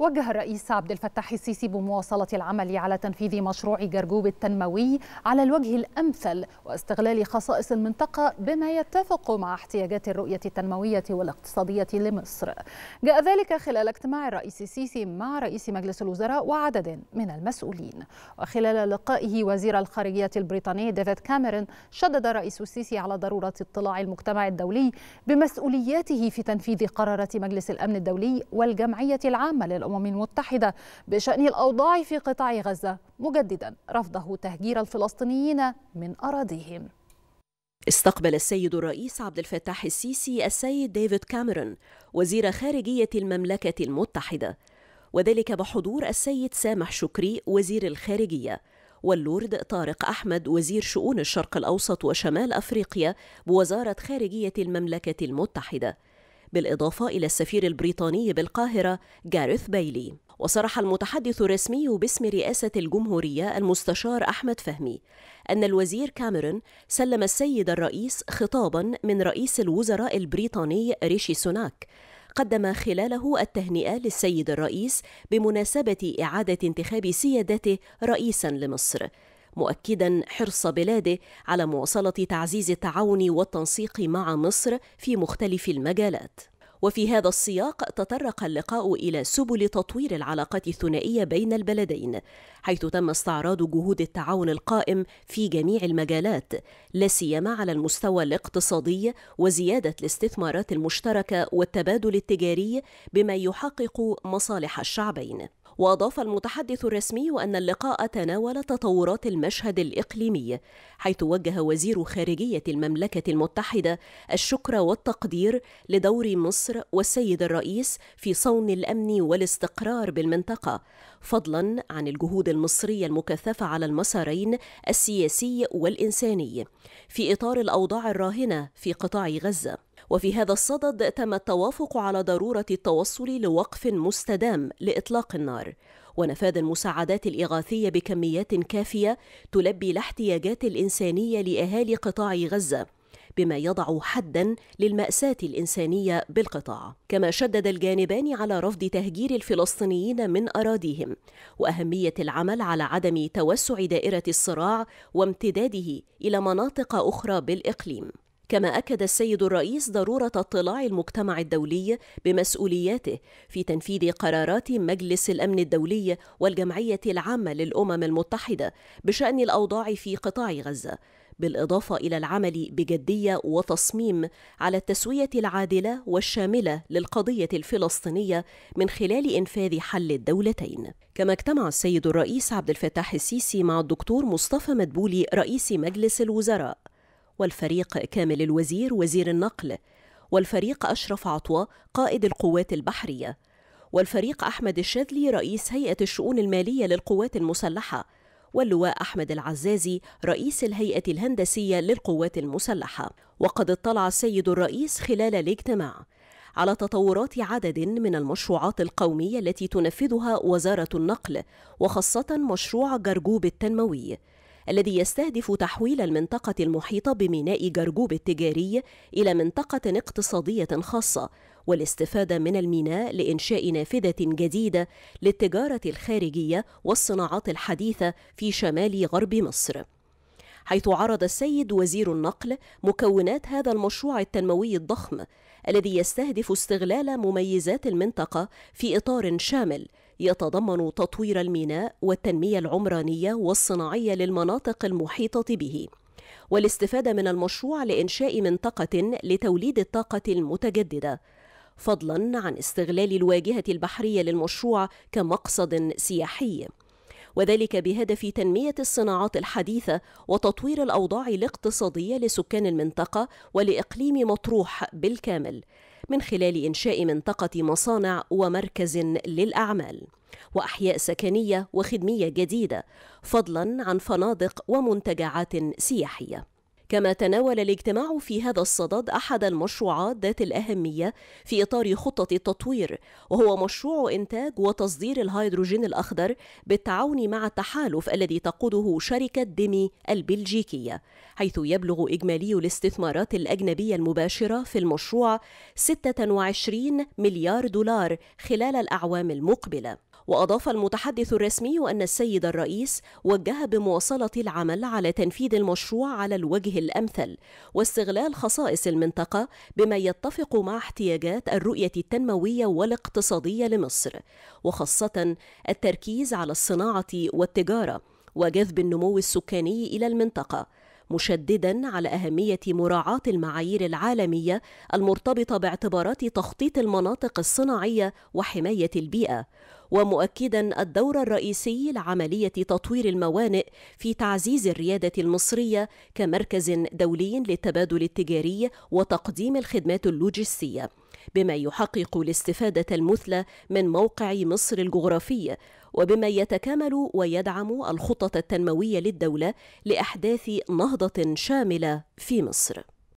وجه الرئيس عبد الفتاح السيسي بمواصلة العمل على تنفيذ مشروع جرجوب التنموي على الوجه الأمثل واستغلال خصائص المنطقة بما يتفق مع احتياجات الرؤية التنموية والاقتصادية لمصر. جاء ذلك خلال اجتماع الرئيس السيسي مع رئيس مجلس الوزراء وعدد من المسؤولين. وخلال لقائه وزير الخارجية البريطاني ديفيد كاميرون شدد الرئيس السيسي على ضرورة اطلاع المجتمع الدولي بمسؤولياته في تنفيذ قرارات مجلس الأمن الدولي والجمعية العامة للأمم المتحدة بشأن الأوضاع في قطاع غزة مجددا رفضه تهجير الفلسطينيين من أراضيهم. استقبل السيد الرئيس عبد الفتاح السيسي السيد ديفيد كاميرون وزير خارجية المملكة المتحدة وذلك بحضور السيد سامح شكري وزير الخارجية واللورد طارق أحمد وزير شؤون الشرق الأوسط وشمال أفريقيا بوزارة خارجية المملكة المتحدة. بالإضافة إلى السفير البريطاني بالقاهرة جاريث بايلي وصرح المتحدث الرسمي باسم رئاسة الجمهورية المستشار أحمد فهمي أن الوزير كاميرون سلم السيد الرئيس خطابا من رئيس الوزراء البريطاني ريشي سوناك قدم خلاله التهنئة للسيد الرئيس بمناسبة إعادة انتخاب سيادته رئيسا لمصر. مؤكدا حرص بلاده على مواصلة تعزيز التعاون والتنسيق مع مصر في مختلف المجالات. وفي هذا السياق تطرق اللقاء إلى سبل تطوير العلاقات الثنائية بين البلدين حيث تم استعراض جهود التعاون القائم في جميع المجالات لا سيما على المستوى الاقتصادي وزيادة الاستثمارات المشتركة والتبادل التجاري بما يحقق مصالح الشعبين. وأضاف المتحدث الرسمي أن اللقاء تناول تطورات المشهد الإقليمي حيث وجه وزير خارجية المملكة المتحدة الشكر والتقدير لدور مصر والسيد الرئيس في صون الأمن والاستقرار بالمنطقة فضلا عن الجهود المصرية المكثفة على المسارين السياسي والإنساني. في إطار الأوضاع الراهنة في قطاع غزة. وفي هذا الصدد تم التوافق على ضرورة التوصل لوقف مستدام لإطلاق النار. ونفاذ المساعدات الإغاثية بكميات كافية تلبي الاحتياجات الإنسانية لأهالي قطاع غزة بما يضع حدا للمأساة الإنسانية بالقطاع. كما شدد الجانبان على رفض تهجير الفلسطينيين من أراضيهم وأهمية العمل على عدم توسع دائرة الصراع وامتداده إلى مناطق أخرى بالإقليم. كما أكد السيد الرئيس ضرورة اطلاع المجتمع الدولي بمسؤولياته في تنفيذ قرارات مجلس الأمن الدولي والجمعية العامة للأمم المتحدة بشأن الأوضاع في قطاع غزة بالإضافة إلى العمل بجدية وتصميم على التسوية العادلة والشاملة للقضية الفلسطينية من خلال إنفاذ حل الدولتين. كما اجتمع السيد الرئيس عبد الفتاح السيسي مع الدكتور مصطفى مدبولي رئيس مجلس الوزراء. والفريق كامل الوزير وزير النقل والفريق أشرف عطوة قائد القوات البحرية والفريق أحمد الشاذلي رئيس هيئة الشؤون المالية للقوات المسلحة واللواء أحمد العزازي رئيس الهيئة الهندسية للقوات المسلحة. وقد اطلع السيد الرئيس خلال الاجتماع على تطورات عدد من المشروعات القومية التي تنفذها وزارة النقل وخاصة مشروع جرجوب التنموي. الذي يستهدف تحويل المنطقة المحيطة بميناء جرجوب التجاري إلى منطقة اقتصادية خاصة والاستفادة من الميناء لإنشاء نافذة جديدة للتجارة الخارجية والصناعات الحديثة في شمال غرب مصر. حيث عرض السيد وزير النقل مكونات هذا المشروع التنموي الضخم الذي يستهدف استغلال مميزات المنطقة في إطار شامل يتضمن تطوير الميناء والتنمية العمرانية والصناعية للمناطق المحيطة به. والاستفادة من المشروع لإنشاء منطقة لتوليد الطاقة المتجددة. فضلا عن استغلال الواجهة البحرية للمشروع كمقصد سياحي. وذلك بهدف تنمية الصناعات الحديثة وتطوير الأوضاع الاقتصادية لسكان المنطقة ولإقليم مطروح بالكامل من خلال إنشاء منطقة مصانع ومركز للأعمال وأحياء سكنية وخدمية جديدة فضلا عن فنادق ومنتجعات سياحية. كما تناول الاجتماع في هذا الصدد أحد المشروعات ذات الأهمية في إطار خطة التطوير وهو مشروع إنتاج وتصدير الهيدروجين الأخضر بالتعاون مع التحالف الذي تقوده شركة ديمي البلجيكية حيث يبلغ إجمالي الاستثمارات الأجنبية المباشرة في المشروع 26 مليار دولار خلال الأعوام المقبلة. وأضاف المتحدث الرسمي أن السيد الرئيس وجه بمواصلة العمل على تنفيذ المشروع على الوجه الأمثل واستغلال خصائص المنطقة بما يتفق مع احتياجات الرؤية التنموية والاقتصادية لمصر وخاصة التركيز على الصناعة والتجارة وجذب النمو السكاني إلى المنطقة. مشددا على أهمية مراعاة المعايير العالمية المرتبطة باعتبارات تخطيط المناطق الصناعية وحماية البيئة. ومؤكدا الدور الرئيسي لعملية تطوير الموانئ في تعزيز الريادة المصرية كمركز دولي للتبادل التجاري وتقديم الخدمات اللوجستية. بما يحقق الاستفادة المثلى من موقع مصر الجغرافي وبما يتكامل ويدعم الخطط التنموية للدولة لأحداث نهضة شاملة في مصر.